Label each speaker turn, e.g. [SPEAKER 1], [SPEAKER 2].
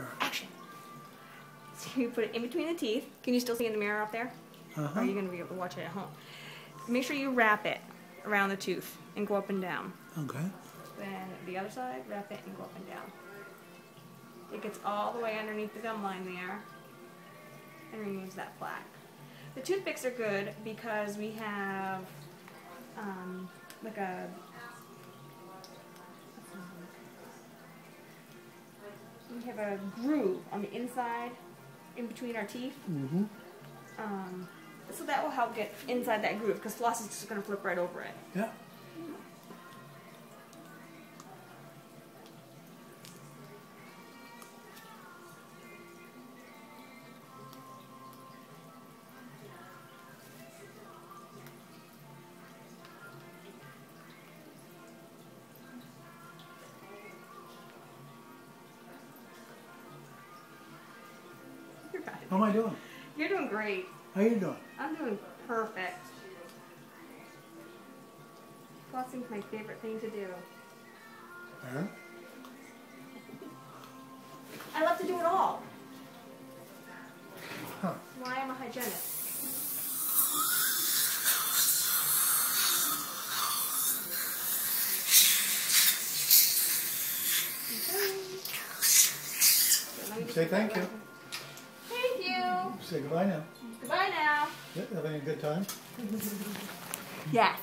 [SPEAKER 1] Are.
[SPEAKER 2] Action. So you put it in between the teeth. Can you still see in the mirror up there?
[SPEAKER 1] Uh
[SPEAKER 2] Or are you going to be able to watch it at home? Make sure you wrap it around the tooth and go up and down.
[SPEAKER 1] Okay.
[SPEAKER 2] Then the other side, wrap it and go up and down. It gets all the way underneath the gum line there and removes that plaque. The toothpicks are good because we have um, like a we have a groove on the inside in between our teeth.
[SPEAKER 1] Mm-hmm.
[SPEAKER 2] Um, so that will help get inside that groove because floss is just going to flip right over it.
[SPEAKER 1] Yeah. How am I doing?
[SPEAKER 2] You're doing great.
[SPEAKER 1] How are you doing?
[SPEAKER 2] I'm doing perfect. Flossing's my favorite thing to do.
[SPEAKER 1] Aaron?
[SPEAKER 2] I love to do it all.
[SPEAKER 1] Huh.
[SPEAKER 2] Why I'm a hygienist. Okay. So let me just
[SPEAKER 1] Say thank you.
[SPEAKER 2] Right-
[SPEAKER 1] Say goodbye now.
[SPEAKER 2] Goodbye now.
[SPEAKER 1] Yeah, having a good time?
[SPEAKER 2] Yes.